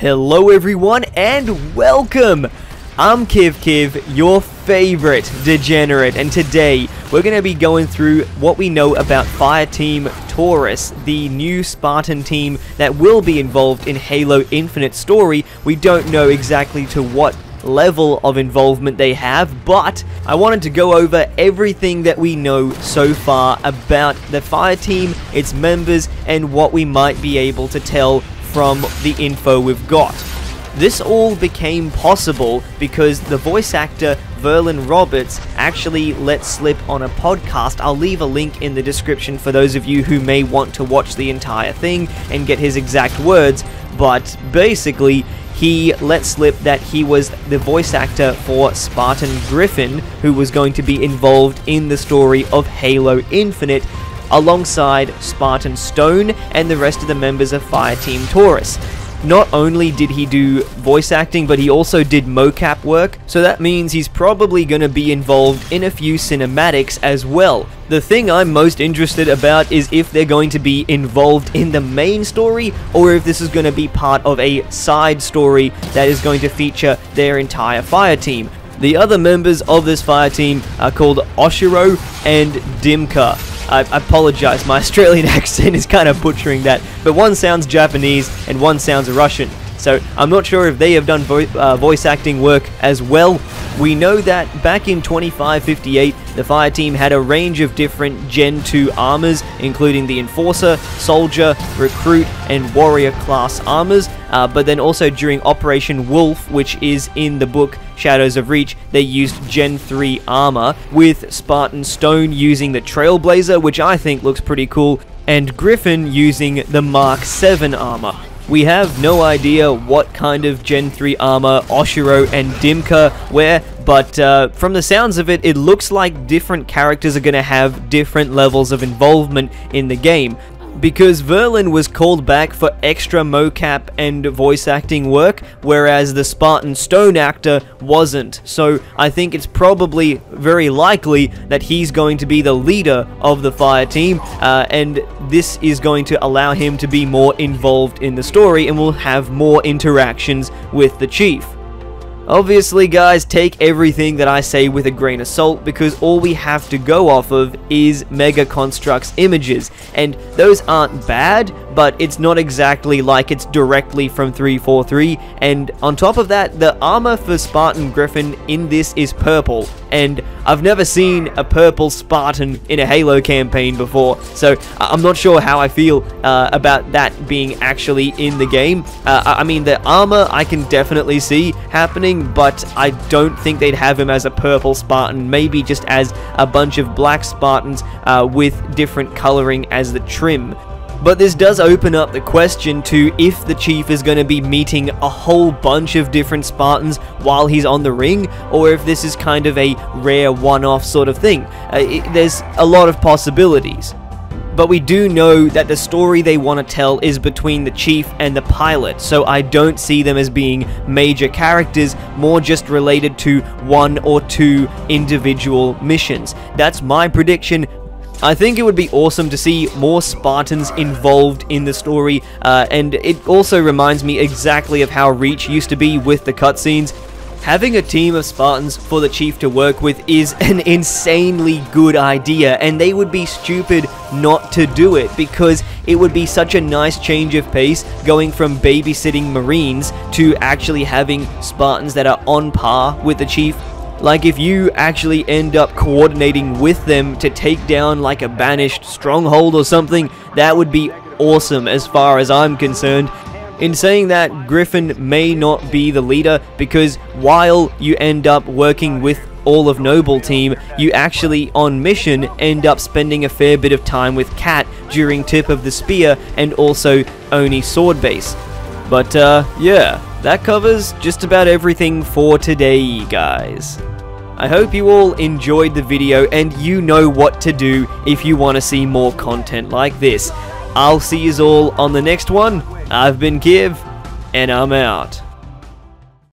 Hello everyone and welcome! I'm Kiv Kiv, your favorite degenerate, and today we're going to be going through what we know about Fireteam Taurus, the new Spartan team that will be involved in Halo Infinite story. We don't know exactly to what level of involvement they have, but I wanted to go over everything that we know so far about the fire team, its members, and what we might be able to tell from the info we've got. This all became possible because the voice actor Verlon Roberts actually let slip on a podcast. I'll leave a link in the description for those of you who may want to watch the entire thing and get his exact words, but basically, he let slip that he was the voice actor for Spartan Griffin, who was going to be involved in the story of Halo Infinite, alongside Spartan Stone and the rest of the members of Fireteam Taurus. Not only did he do voice acting, but he also did mocap work, so that means he's probably going to be involved in a few cinematics as well. The thing I'm most interested about is if they're going to be involved in the main story, or if this is going to be part of a side story that is going to feature their entire fire team. The other members of this fire team are called Oshiro and Dimka. I, apologize, my Australian accent is kind of butchering that, but one sounds Japanese and one sounds Russian. So I'm not sure if they have done vo uh, voice acting work as well. We know that back in 2558, the fire team had a range of different Gen 2 armors, including the Enforcer, Soldier, Recruit, and Warrior class armors. Uh, but then also during Operation Wolf, which is in the book Shadows of Reach, they used Gen 3 armor, with Spartan Stone using the Trailblazer, which I think looks pretty cool, and Griffin using the Mark 7 armor. We have no idea what kind of Gen 3 armor Oshiro and Dimka wear, but uh, from the sounds of it, it looks like different characters are going to have different levels of involvement in the game because Verlon was called back for extra mocap and voice acting work, whereas the Spartan Stone actor wasn't. So I think it's probably very likely that he's going to be the leader of the fire team, uh, and this is going to allow him to be more involved in the story and will have more interactions with the chief. Obviously, guys, take everything that I say with a grain of salt because all we have to go off of is Mega Construx images, and those aren't bad, but it's not exactly like it's directly from 343, and on top of that, the armor for Spartan Griffin in this is purple, and I've never seen a purple Spartan in a Halo campaign before, so I'm not sure how I feel uh, about that being actually in the game. Uh, I mean, the armor I can definitely see happening, but I don't think they'd have him as a purple Spartan, maybe just as a bunch of black Spartans uh, with different coloring as the trim. But this does open up the question to if the Chief is going to be meeting a whole bunch of different Spartans while he's on the ring, or if this is kind of a rare one-off sort of thing. Uh, it, there's a lot of possibilities. But we do know that the story they want to tell is between the Chief and the pilot, so I don't see them as being major characters, more just related to one or two individual missions. That's my prediction, I think it would be awesome to see more Spartans involved in the story, uh, and it also reminds me exactly of how Reach used to be with the cutscenes. Having a team of Spartans for the Chief to work with is an insanely good idea, and they would be stupid not to do it because it would be such a nice change of pace going from babysitting Marines to actually having Spartans that are on par with the Chief like if you actually end up coordinating with them to take down like a banished stronghold or something, that would be awesome as far as I'm concerned. In saying that, Griffin may not be the leader because while you end up working with all of Noble Team, you actually, on mission, end up spending a fair bit of time with Kat during Tip of the Spear and also Oni Sword Base. But, uh, yeah, that covers just about everything for today, guys. I hope you all enjoyed the video and you know what to do if you want to see more content like this. I'll see you all on the next one. I've been Kiv, and I'm out.